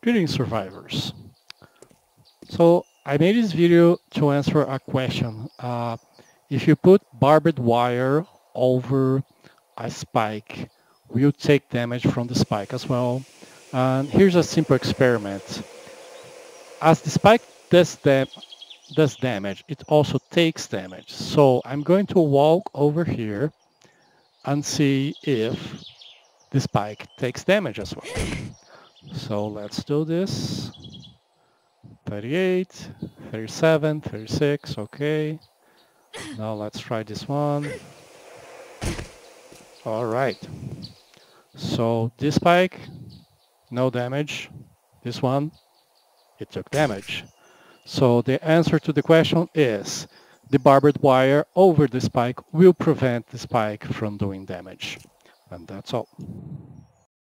Greetings survivors. So I made this video to answer a question. Uh, if you put barbed wire over a spike, will you take damage from the spike as well? And here's a simple experiment. As the spike does, dam does damage, it also takes damage. So I'm going to walk over here and see if the spike takes damage as well. So let's do this. 38, 37, 36, okay. Now let's try this one. All right. So this spike, no damage. This one, it took damage. So the answer to the question is the barbed wire over the spike will prevent the spike from doing damage. And that's all.